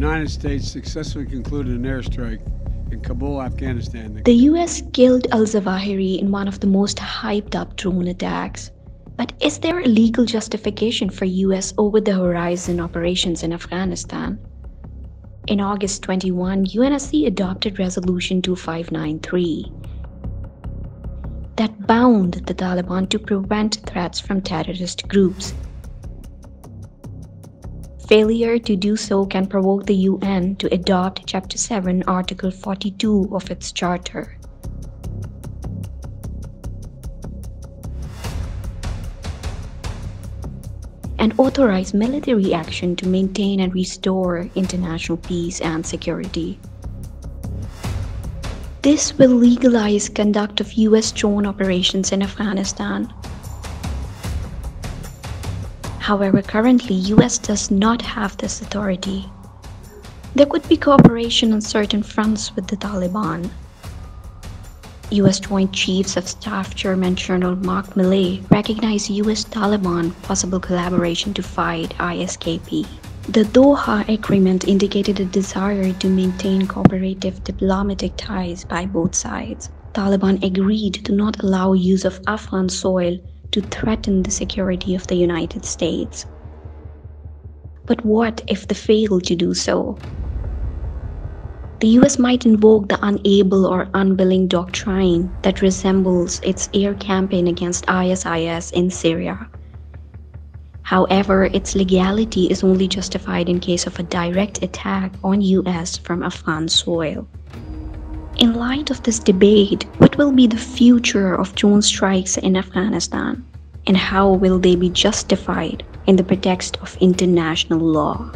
United States successfully concluded an airstrike in Kabul, Afghanistan. The US killed al Zawahiri in one of the most hyped up drone attacks. But is there a legal justification for US over the horizon operations in Afghanistan? In August 21, UNSC adopted Resolution 2593 that bound the Taliban to prevent threats from terrorist groups. Failure to do so can provoke the UN to adopt Chapter 7, Article 42 of its charter. and authorize military action to maintain and restore international peace and security. This will legalize conduct of US drone operations in Afghanistan. However, currently US does not have this authority. There could be cooperation on certain fronts with the Taliban. US Joint Chiefs of Staff Chairman General Mark Milley recognized US Taliban possible collaboration to fight ISKP. The Doha Agreement indicated a desire to maintain cooperative diplomatic ties by both sides. Taliban agreed to not allow use of Afghan soil to threaten the security of the United States. But what if they fail to do so? The US might invoke the unable or unwilling doctrine that resembles its air campaign against ISIS in Syria. However, its legality is only justified in case of a direct attack on US from Afghan soil. In light of this debate, what will be the future of drone strikes in Afghanistan? And how will they be justified in the pretext of international law?